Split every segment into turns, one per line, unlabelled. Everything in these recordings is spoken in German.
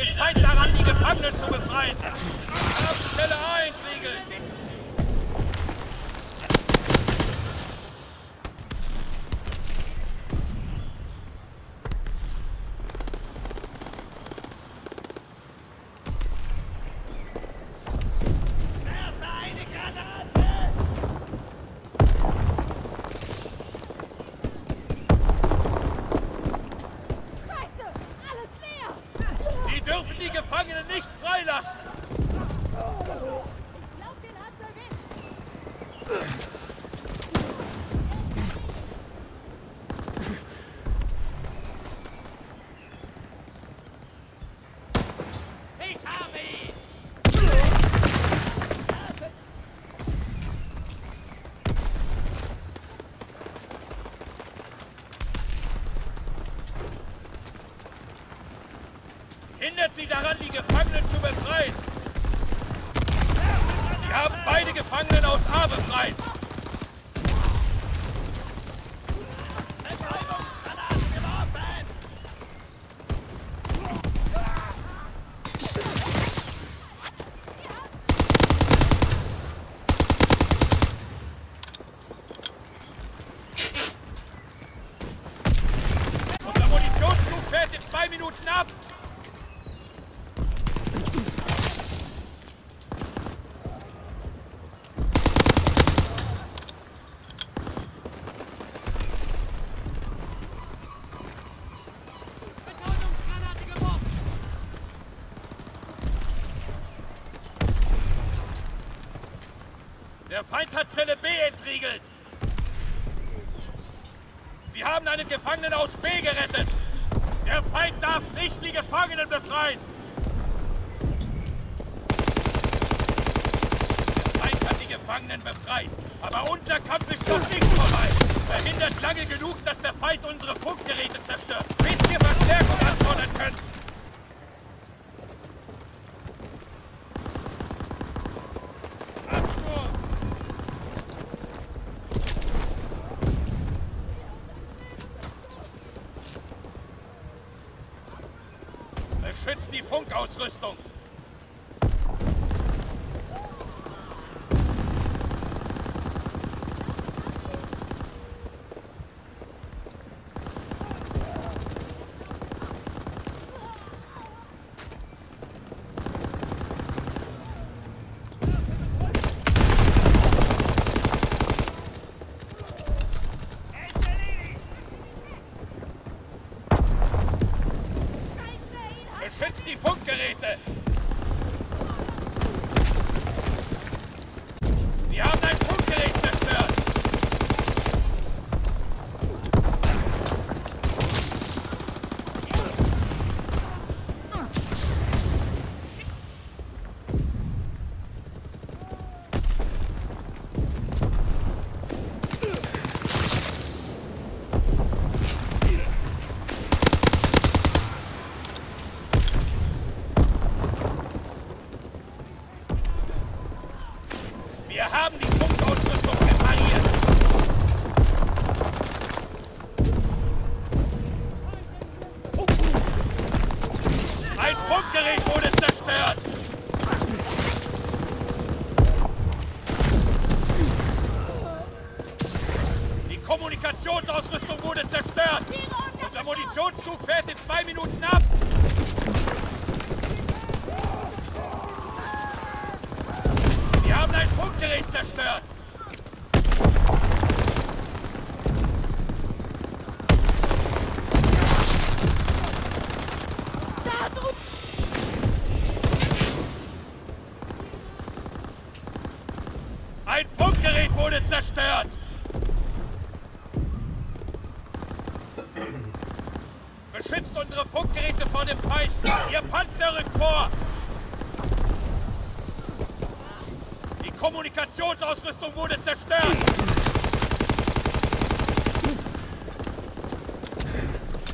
den Feind daran, die Gefangenen zu befreien. Sie dürfen die Gefangenen nicht freilassen.
Ich glaub, den hat's erwischt!
Hindert sie daran, die Gefangenen zu befreien. Sie haben beide Gefangenen aus A befreit. Unser Munitionszug fährt in zwei Minuten ab.
Betäubungsgranate geworfen!
Der Feind hat Zelle B entriegelt. Sie haben einen Gefangenen aus B gerettet. Der Feind darf nicht die Gefangenen befreien. Der Feind hat die Gefangenen befreit. Aber unser Kampf ist noch nicht vorbei. Verhindert lange genug, dass der Feind unsere Funkgeräte zerstört, bis wir Verstärkung anfordern können. Beschützt die Funkausrüstung! Beschützt die Funkgeräte! Kommunikationsausrüstung wurde zerstört! Unser Munitionszug fährt in zwei Minuten ab! Wir haben ein Funkgerät zerstört! Ein Funkgerät wurde zerstört! Beschützt unsere Funkgeräte vor dem Feind! Ihr Panzer rückt vor! Die Kommunikationsausrüstung wurde zerstört!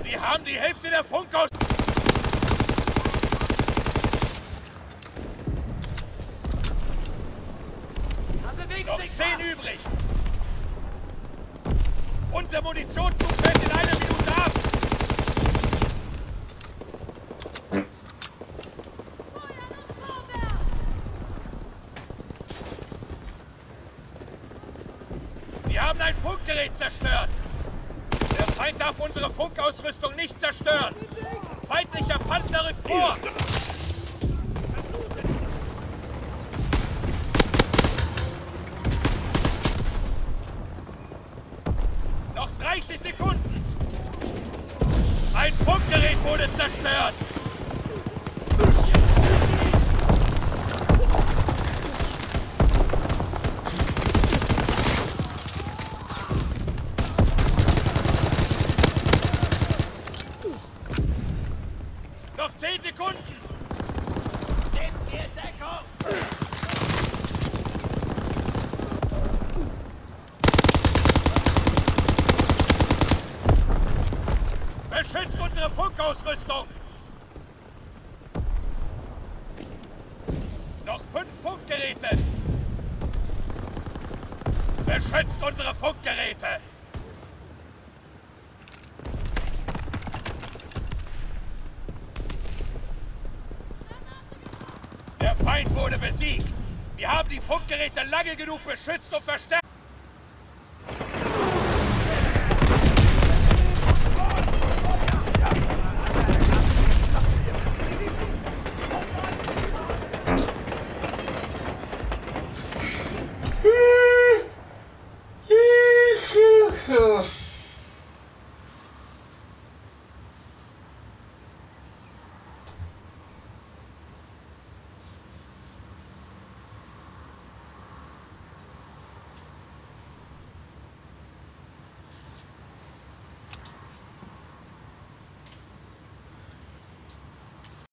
Sie haben die Hälfte der Funkaus... Noch zehn übrig! Unser Munitionszug fällt in einer Minute ab! Wir haben ein Funkgerät zerstört. Der Feind darf unsere Funkausrüstung nicht zerstören. Feindlicher Panzer rückt vor. Noch 30 Sekunden. Ein Funkgerät wurde zerstört. Sekunden. Gebt mir Deckung. Beschützt unsere Funkausrüstung! Noch fünf Funkgeräte! Beschützt unsere Funkgeräte! Der Feind wurde besiegt! Wir haben die Funkgeräte lange genug beschützt und verstärkt!